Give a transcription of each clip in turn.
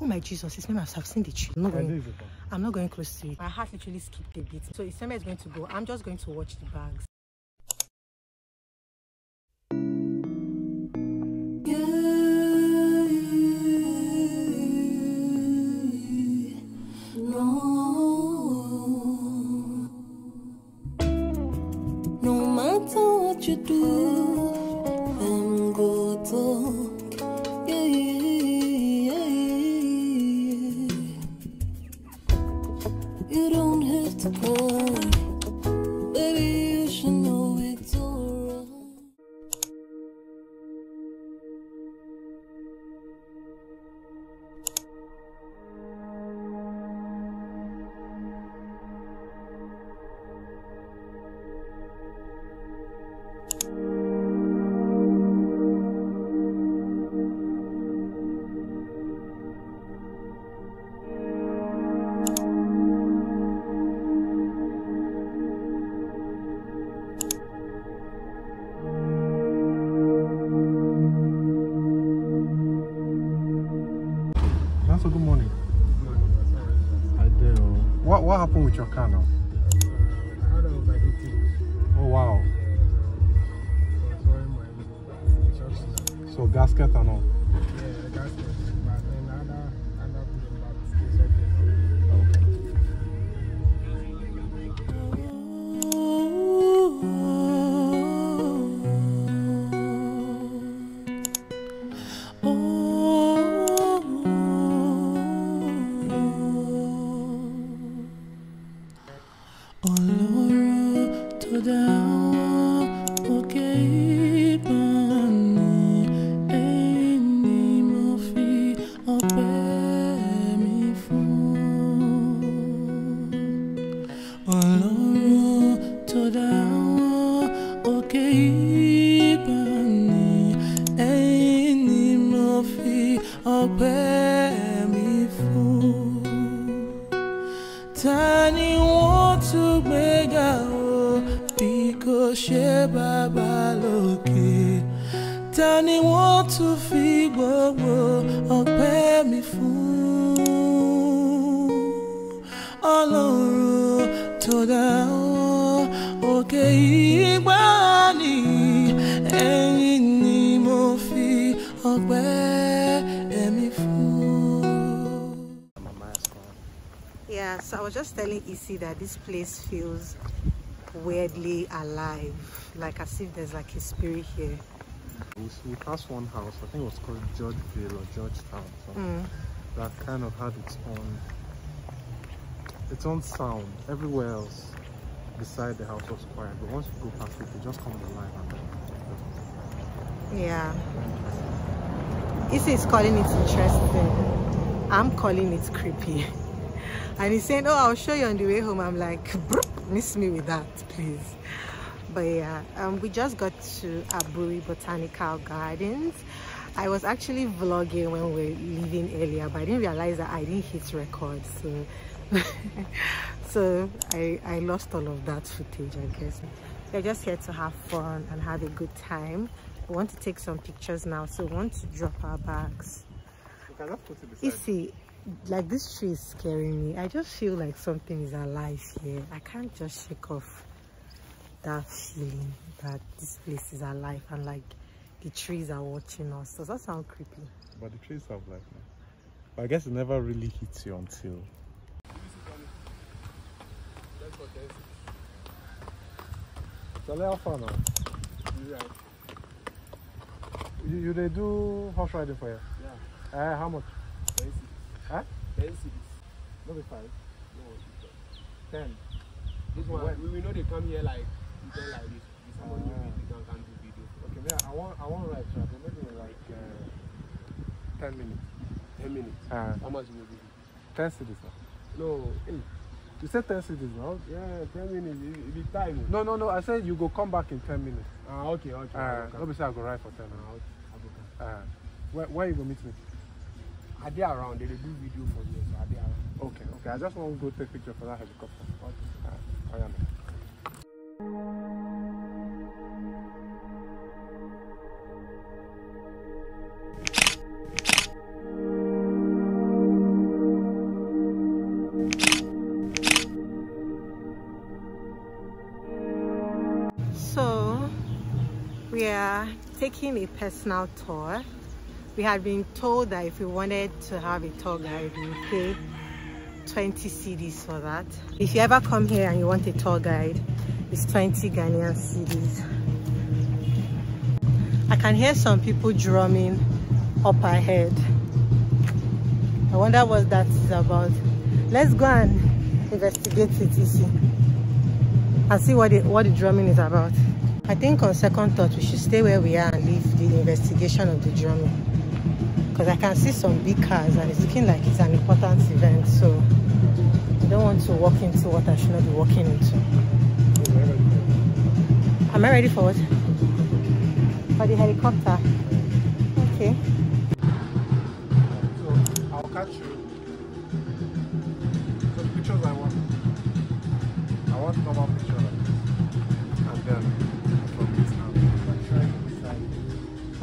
Oh my Jesus, it's me. I've seen the tree. I'm not going. I'm not going close to it. My heart literally skipped a bit. So Isema is going to go. I'm just going to watch the bags. With your car now? Oh wow. So gasket and all. Mi fún ọlọ́run tó dá wọn òkè ìgbà ni ẹ̀yìn ni mo fi ọpẹ́ mi fún. Yeah, so I was just telling Issy that this place feels weirdly alive, like as if there's like a spirit here. We, we passed one house, I think it was called Georgeville or Georgetown. So Mm. That kind of had its own its own sound. Everywhere else beside the house was quiet, but once you go past it, it just comes alive and Yeah. Issy is calling it interesting. I'm calling it creepy. And he's saying, Oh, I'll show you on the way home. I'm like, Miss me with that, please. But yeah, um, we just got to Aburi Botanical Gardens. I was actually vlogging when we were leaving earlier, but I didn't realize that I didn't hit record. So, so I, I lost all of that footage, I guess. We're just here to have fun and have a good time. We want to take some pictures now, so we want to drop our bags. You can just put it beside Issy, like this tree is scaring me. I just feel like something is alive here. I can't just shake off that feeling that this place is alive and like the trees are watching us. Does that sound creepy? But the trees have life now. But I guess it never really hits you until. Charlie, how far now? You, you they do horse riding for you? Yeah. Uh, how much? Ten cedis. Huh? Ten cedis. Not be five. No, this Ten. this one. We, we know they come here like Okay, I want I want so maybe like uh, ten minutes. Ten minutes. Uh, How much will it be? ten cedis. Now. No, hey, You said ten cedis now? yeah, ten minutes. It, it be time. No, no, no. I said you go come back in ten minutes. Ah, okay, okay. Uh, okay. let me say I go ride for ten Ah, minutes. okay. I go. Uh, where, where you go meet me? Are they around? They, dey do video for you. So are they around? Okay, okay. I just want to go take picture for that helicopter. Okay. Uh, I am. Taking a personal tour. We had been told that if we wanted to have a tour guide, we pay 20 cedis for that. If you ever come here and you want a tour guide, it's 20 Ghanaian cedis. I can hear some people drumming up ahead. I wonder what that is about. Let's go and investigate it, Isi, and see what the, what the drumming is about. I think on second thought, we should stay where we are investigation of the drumming. Because I can see some big cars and it's looking like it's an important event. So I don't want to walk into what I should not be walking into. Am I ready for what? For the helicopter. Okay.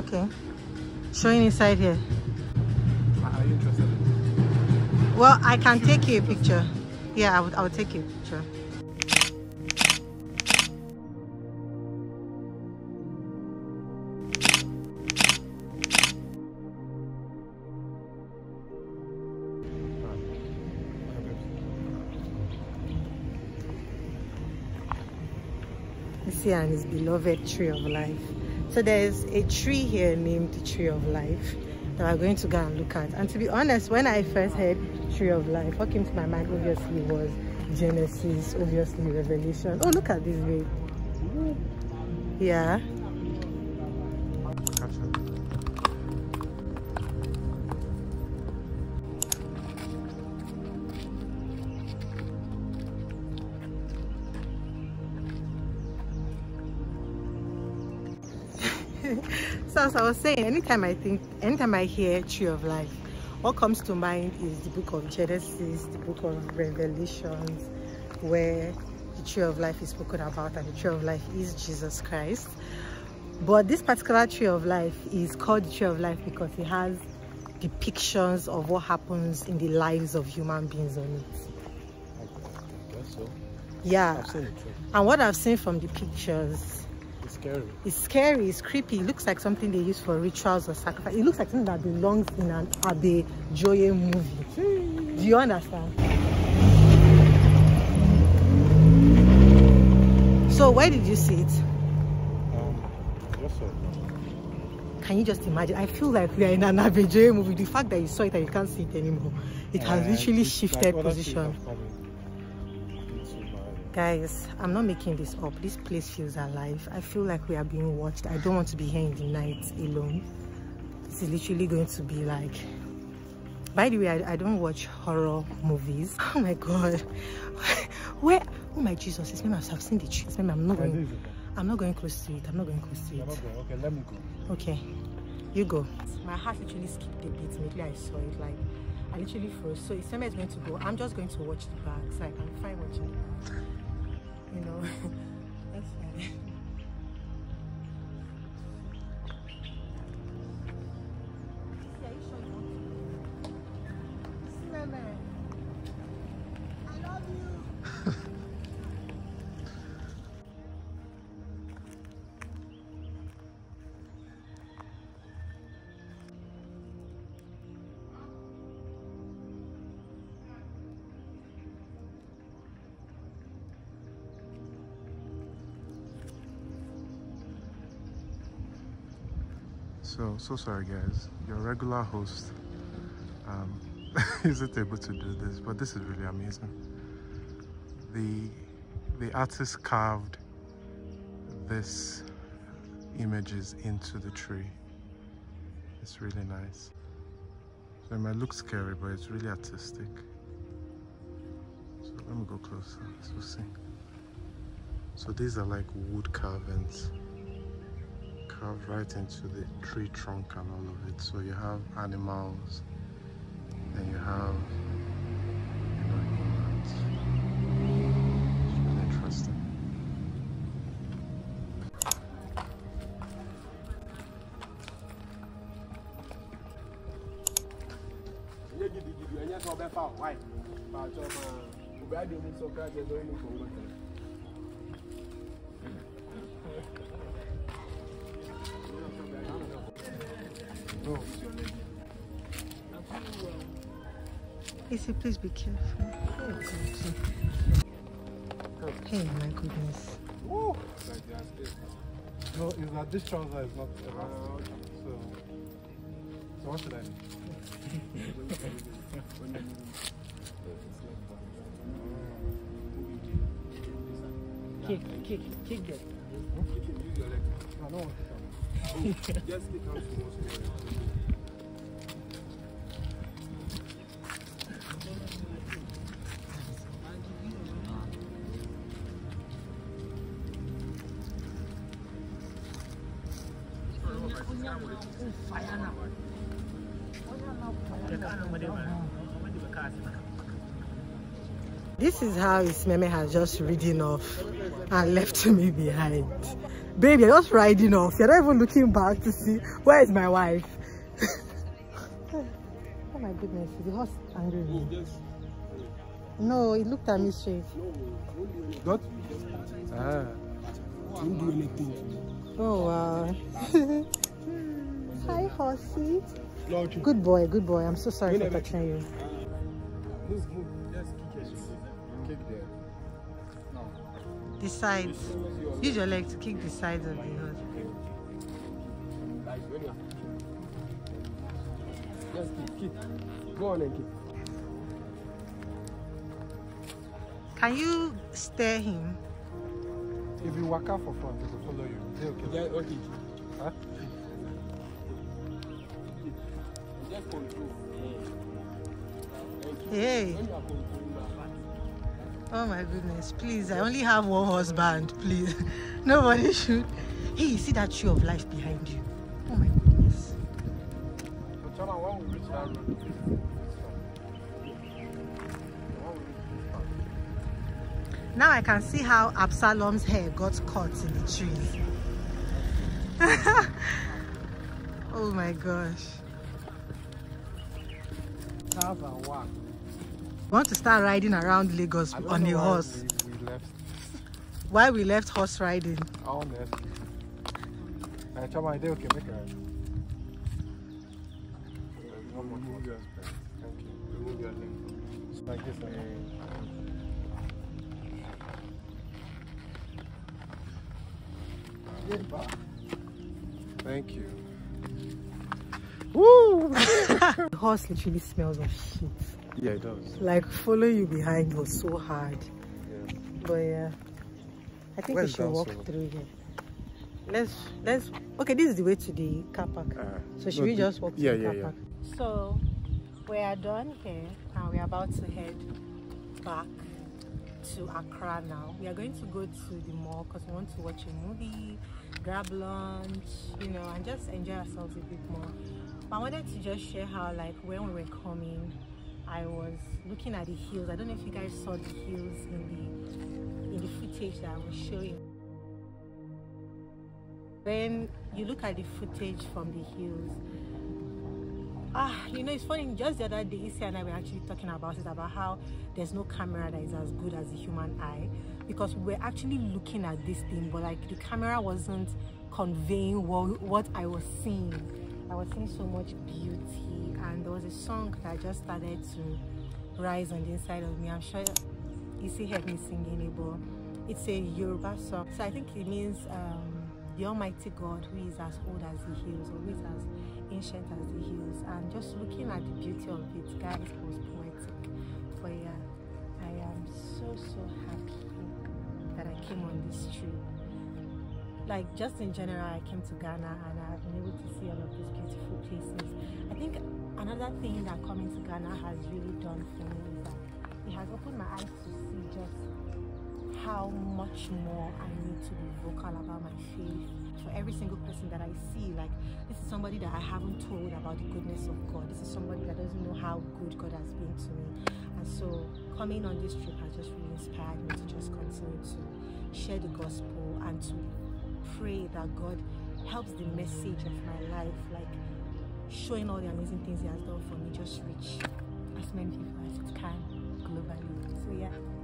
Okay. Showing inside here. Are you interested Well, I can take you a picture. Yeah, I would, I would take you a picture. And his beloved tree of life. So there's a tree here named the tree of life that we're going to go and look at. And to be honest, when I first heard tree of life, what came to my mind obviously was Genesis, obviously Revelation. Oh, look at this babe. Yeah. So as I was saying, anytime I think, anytime I hear tree of life, what comes to mind is the book of Genesis, the book of Revelations, where the tree of life is spoken about, and the tree of life is Jesus Christ. But this particular tree of life is called the tree of life because it has depictions of what happens in the lives of human beings on it. So. Yeah, I've seen it and what I've seen from the pictures It's scary. It's scary, it's creepy. It looks like something they use for rituals or sacrifice. It looks like something that belongs in an Abe Joye movie. Do you understand? So where did you see it? Um. Can you just imagine? I feel like we are in an Abe Joye movie. The fact that you saw it and you can't see it anymore. It has Uh, literally shifted like position. Guys, I'm not making this up. This place feels alive. I feel like we are being watched. I don't want to be here in the night alone. This is literally going to be like. By the way, I, I don't watch horror movies. Oh my god. Where? Oh my Jesus! It's me. I've seen the. It's. I'm not going. I'm not going close to it. I'm not going close to it. Okay, let me go. Okay, you go. My heart literally skipped a beat immediately I saw it. Like, I literally froze. So Isema is going to go. I'm just going to watch the back so I can find watching back. You know, mm. So, so sorry guys. Your regular host um, isn't able to do this, but this is really amazing. The, the artist carved this images into the tree. It's really nice. So it might look scary, but it's really artistic. So let me go closer so see. So these are like wood carvings right into the tree trunk and all of it. So you have animals, and you have you know humans. It's really interesting. Nye No. Issy, please be careful. Oh, Hey, my goodness. Woo! Like they are still. No, is that this trouser is not elastic. Uh, so, so what should I do? Kick, kick, kick them. You can use your leg. I don't want to come. Just kick out to most of your This is how his Ismeme has just ridden off and left me behind. Baby, you're just riding off. You're not even looking back to see where is my wife. oh my goodness, is the horse angry with me? No, it looked at me straight. Got? Ah. Don't do anything. Oh wow. Hi horsey. Good boy, good boy. I'm so sorry for touching you. The sides. Use your leg to kick the sides of the horse. Like when you are Just kick, kick. Go on and kick. Can you steer him? If you walk out for front, it will follow you. Is okay? Yeah, okay. Huh? Just. Hey. Oh my goodness, please. I only have one husband, please. Nobody should. Hey, see that tree of life behind you? Oh my goodness. Now I can see how Absalom's hair got caught in the trees. oh my gosh. Have and walk. We want to start riding around Lagos on a horse. We, we Why we left horse riding? honestly. Uh, Chama, is it okay? Make a ride. Remove your Thank you. remove your leg. It's like this. Thank you. Woo! the horse literally smells of shit. Yeah, it does. Like following you behind was so hard. Yeah. But yeah, I think Where's we should walk solo? through here. Let's let's. Okay, this is the way to the car park. Uh, So should no, we the- just walk to yeah, the yeah, car yeah. park? So we are done here and we are about to head back to Accra now. We are going to go to the mall because we want to watch a movie, grab lunch, you know, and just enjoy ourselves a bit more. But I wanted to just share how like when we were coming, I was looking at the hills. I don't know if you guys saw the hills in the in the footage that I was showing. When you look at the footage from the hills, ah, you know, it's funny. Just the other day, Issy and I were actually talking about it about how there's no camera that is as good as the human eye because we're actually looking at this thing, but like the camera wasn't conveying what, what I was seeing. I was seeing so much beauty, and there was a song that just started to rise on the inside of me. I'm sure Issy heard me singing it, but it's a Yoruba song. So I think it means um, the Almighty God who is as old as the hills, is as ancient as the hills. And just looking at the beauty of it, guys, it was poetic. But yeah, I am so so happy that I came on this trip. Like just in general, I came to Ghana and I've been able to see all of these beautiful places. I think another thing that coming to Ghana has really done for me is that it has opened my eyes to see just how much more I need to be vocal about my faith. For every single person that I see, like this is somebody that I haven't told about the goodness of God. This is somebody that doesn't know how good God has been to me. And so coming on this trip has just really inspired me to just continue to share the gospel and to pray that God helps the message of my life, like showing all the amazing things He has done for me, just reach as many people as it can globally. So yeah.